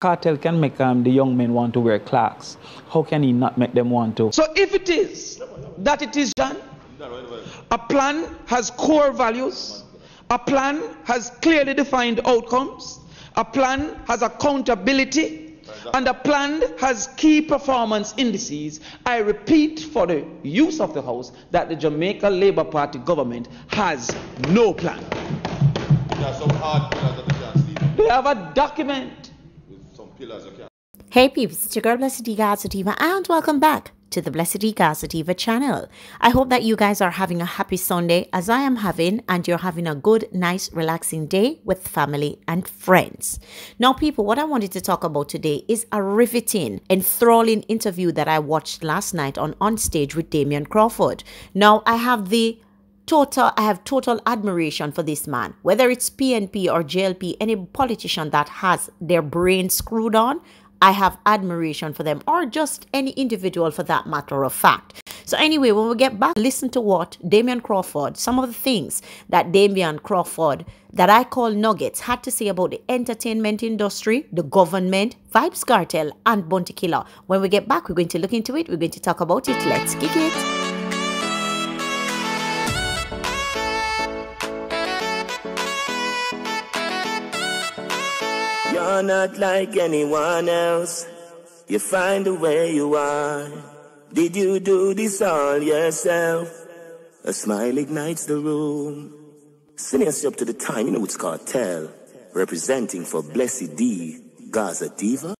Kartel can make um, the young men want to wear Clarks. How can he not make them want to? So if it is that it is done, a plan has core values, a plan has clearly defined outcomes, a plan has accountability, and a plan has key performance indices. I repeat for the use of the House that the Jamaica Labour Party government has no plan. They have a document pillars. Okay. Hey peeps, it's your girl Blessed D Sativa and welcome back to the Blessed D Sativa channel. I hope that you guys are having a happy Sunday as I am having and you're having a good, nice, relaxing day with family and friends. Now people, what I wanted to talk about today is a riveting, enthralling interview that I watched last night on On Stage with Damion Crawford. Now I have the total I have total admiration for this man. Whether it's PNP or JLP, any politician that has their brain screwed on, I have admiration for them, or just any individual for that matter of fact. So, anyway, when we get back, listen to what Damion Crawford, some of the things that Damion Crawford, that I call nuggets, had to say about the entertainment industry, the government, Vybz Kartel, and Bounty Killer. When we get back, we're going to look into it, we're going to talk about it. Let's kick it. You're not like anyone else. You find the way you are. Did you do this all yourself? A smile ignites the room. Us up to the time, you know it's Kartel. Representing for Blessed D, Gaza Diva.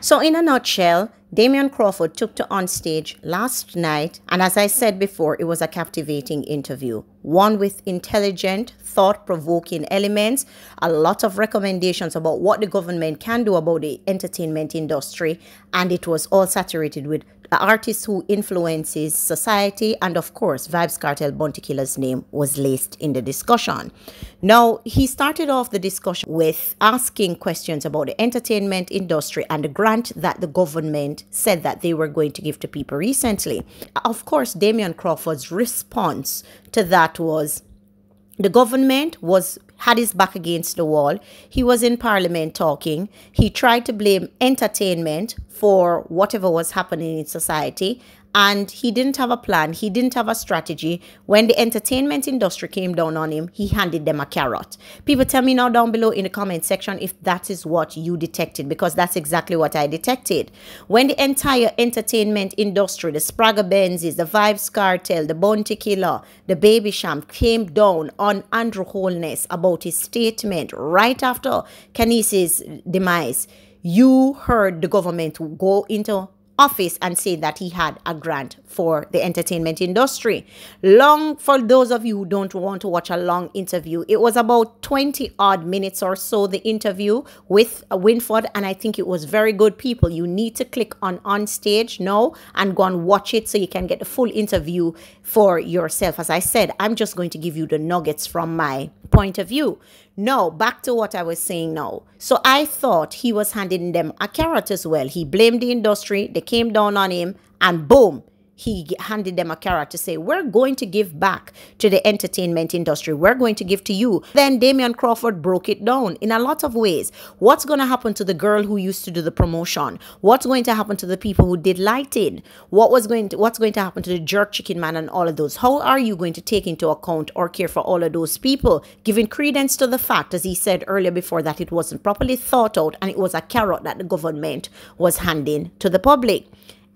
So, in a nutshell, Damion Crawford took to on stage last night, and as I said before, it was a captivating interview. One with intelligent, thought provoking elements, a lot of recommendations about what the government can do about the entertainment industry, and it was all saturated with artists who influences society, and of course, Vybz Kartel Bounty Killer's name was laced in the discussion. Now, he started off the discussion with asking questions about the entertainment industry and the grant that the government said that they were going to give to people recently. Of course, Damion Crawford's response to that was the government was had his back against the wall. He was in parliament talking. He tried to blame entertainment for whatever was happening in society and he didn't have a plan he didn't have a strategy. When the entertainment industry came down on him he handed them a carrot. People tell me now down below in the comment section if that is what you detected because that's exactly what i detected. When the entire entertainment industry the spragga benzes the Vybz Kartel, the bounty killer the Baby Cham came down on andrew holness about his statement right after Kanice's demise you heard the government go into office and say that he had a grant for the entertainment industry. Long, for those of you who don't want to watch a long interview, it was about 20 odd minutes or so, the interview with Winford, and I think it was very good. People, you need to click on on stage now and go and watch it so you can get the full interview for yourself. As I said, I'm just going to give you the nuggets from my point of view. No, back to what I was saying now. So I thought he was handing them a carrot as well. He blamed the industry, they came down on him, and boom, he handed them a carrot to say, We're going to give back to the entertainment industry. We're going to give to you. Then Damion Crawford broke it down in a lot of ways. What's going to happen to the girl who used to do the promotion? What's going to happen to the people who did lighting? What was going to, what's going to happen to the jerk chicken man and all of those? How are you going to take into account or care for all of those people? Giving credence to the fact, as he said earlier before, that it wasn't properly thought out and it was a carrot that the government was handing to the public.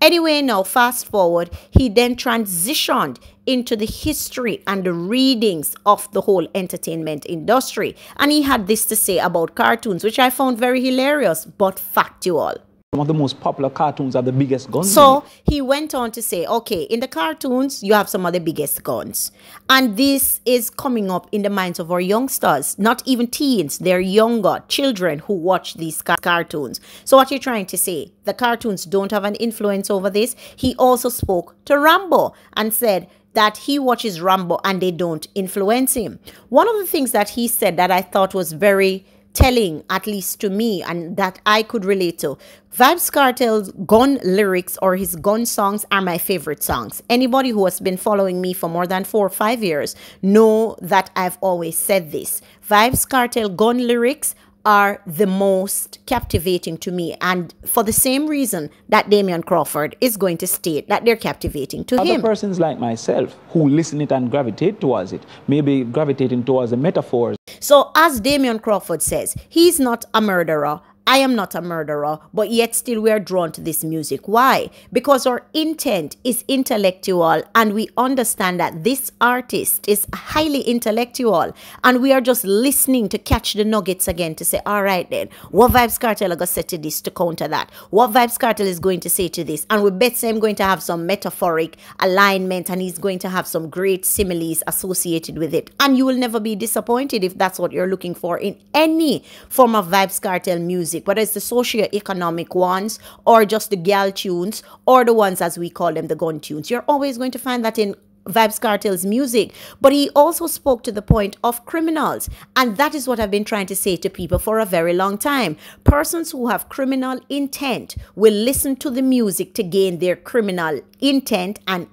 Anyway, now fast forward, he then transitioned into the history and the readings of the whole entertainment industry. And he had this to say about cartoons, which I found very hilarious but factual. Some of the most popular cartoons are the biggest guns. So he went on to say, okay, in the cartoons, you have some of the biggest guns. And this is coming up in the minds of our youngsters, not even teens, they're younger children who watch these ca cartoons. So what you're trying to say, the cartoons don't have an influence over this. He also spoke to Rambo and said, that he watches Rambo and they don't influence him. One of the things that he said that I thought was very telling, at least to me, and that I could relate to. Vybz Kartel's gun lyrics or his gun songs are my favorite songs. Anybody who has been following me for more than four or five years know that I've always said this. Vybz Kartel gun lyrics are the most captivating to me. And for the same reason that Damion Crawford is going to state that they're captivating to Other him. persons like myself who listen it and gravitate towards it, maybe gravitating towards the metaphors. So, as Damion Crawford says, he's not a murderer. I am not a murderer, but yet still we are drawn to this music. Why? Because our intent is intellectual and we understand that this artist is highly intellectual and we are just listening to catch the nuggets again to say, all right then, what Vybz Kartel are going to say to this to counter that? What Vybz Kartel is going to say to this? And we bet him going to have some metaphoric alignment and he's going to have some great similes associated with it. And you will never be disappointed if that's what you're looking for in any form of Vybz Kartel music music, whether it's the socio-economic ones or just the gal tunes or the ones as we call them, the gun tunes. You're always going to find that in Vybz Kartel's music, but he also spoke to the point of criminals. And that is what I've been trying to say to people for a very long time. Persons who have criminal intent will listen to the music to gain their criminal intent and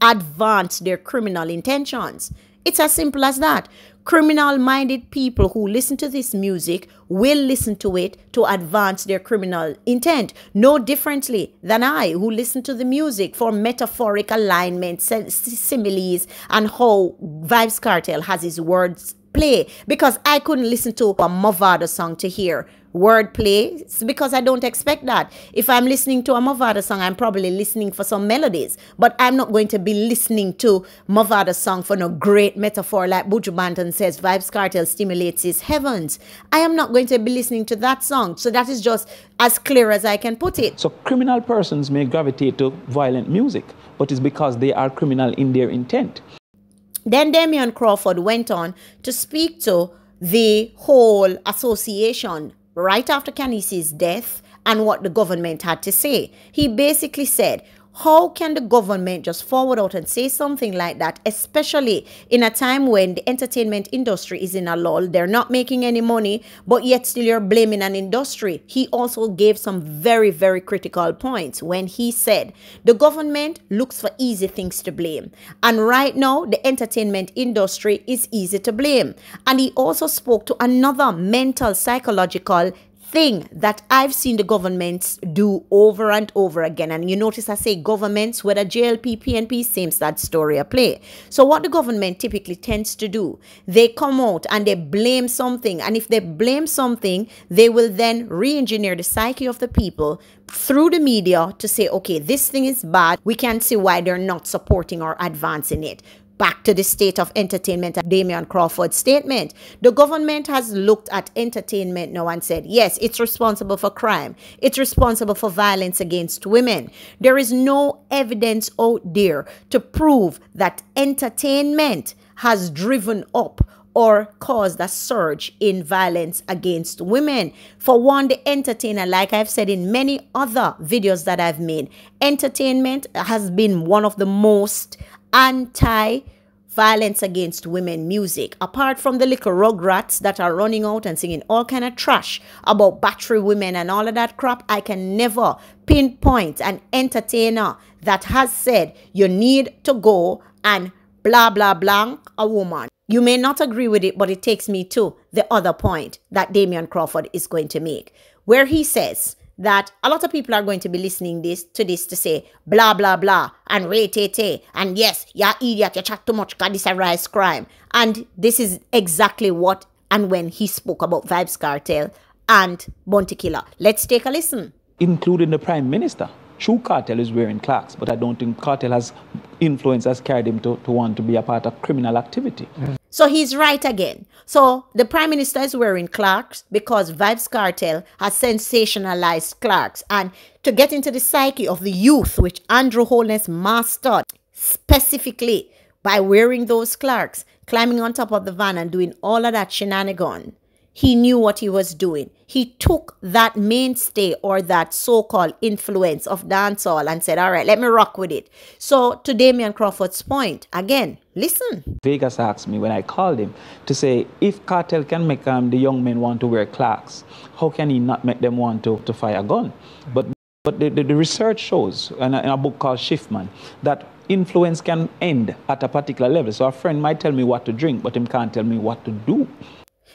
advance their criminal intentions. It's as simple as that. Criminal minded people who listen to this music will listen to it to advance their criminal intent. No differently than I, who listen to the music for metaphoric alignment, similes, and how Vybz Kartel has his words play. Because I couldn't listen to a Mavado song to hear wordplay because I don't expect that. If I'm listening to a Mavado song, I'm probably listening for some melodies, but I'm not going to be listening to Mavado song for no great metaphor like Buju Banton says Vybz Kartel stimulates his heavens. I am not going to be listening to that song. So that is just as clear as I can put it. So criminal persons may gravitate to violent music, but it's because they are criminal in their intent. Then Damion Crawford went on to speak to the whole association right after Canisi's death and what the government had to say. He basically said, how can the government just forward out and say something like that, especially in a time when the entertainment industry is in a lull? They're not making any money, but yet still you're blaming an industry. He also gave some very, very critical points when he said the government looks for easy things to blame. And right now, the entertainment industry is easy to blame. And he also spoke to another mental, psychological thing that I've seen the governments do over and over again. And you notice I say governments, whether JLP, PNP, same sad story a play. So what the government typically tends to do, they come out and they blame something. And if they blame something, they will then re-engineer the psyche of the people through the media to say, okay, this thing is bad. We can see why they're not supporting or advancing it back to the state of entertainment at Damion Crawford's statement. The government has looked at entertainment now and said, yes, it's responsible for crime. It's responsible for violence against women. There is no evidence out there to prove that entertainment has driven up or caused a surge in violence against women. For one, the entertainer, like I've said in many other videos that I've made, entertainment has been one of the most anti violence against women music. Apart from the little rugrats that are running out and singing all kind of trash about battery women and all of that crap i can never pinpoint an entertainer that has said you need to go and blah blah blah a woman. You may not agree with it but it takes me to the other point that damion crawford is going to make where he says that a lot of people are going to be listening this to this to say blah blah blah and rate and yes, you're idiot, you chat too much, God, this a rise crime. And this is exactly what and when he spoke about Vybz Kartel and Bounty Killer. Let's take a listen. Including the Prime Minister. True Kartel is wearing Clarks, but I don't think Kartel has influence has carried him to, to want to be a part of criminal activity. Mm. So he's right again. So the prime minister is wearing Clarks because Vybz Kartel has sensationalized Clarks. And to get into the psyche of the youth, which Andrew Holness mastered specifically by wearing those Clarks, climbing on top of the van and doing all of that shenanigan, he knew what he was doing. He took that mainstay or that so-called influence of dancehall and said, all right, let me rock with it. So to Damion Crawford's point, again, listen. Vegas asked me when I called him to say, if Kartel can make um, the young men want to wear Clarks, how can he not make them want to, to fire a gun? But but the, the, the research shows in a, in a book called Shiftman that influence can end at a particular level. So a friend might tell me what to drink, but him can't tell me what to do.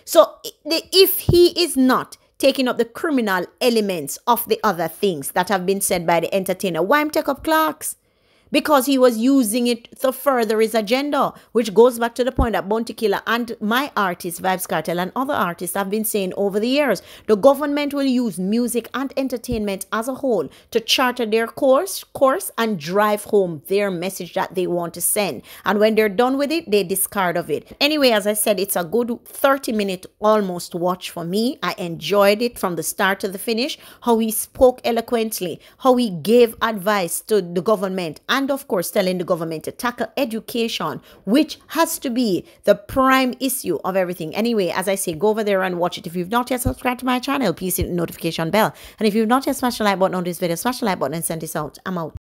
So if he is not taking up the criminal elements of the other things that have been said by the entertainer, why him take up Clarks? Because he was using it to further his agenda, which goes back to the point that Bounty Killer and my artist, Vybz Cartel, and other artists have been saying over the years. The government will use music and entertainment as a whole to charter their course, course and drive home their message that they want to send. And when they're done with it, they discard of it. Anyway, as I said, it's a good 30 minute almost watch for me. I enjoyed it from the start to the finish, how he spoke eloquently, how he gave advice to the government and of course telling the government to tackle education, which has to be the prime issue of everything. Anyway, as I say, go over there and watch it. If you've not yet subscribed to my channel, please hit the notification bell. And if you've not yet smashed the like button on this video, smash the like button and send this out. I'm out.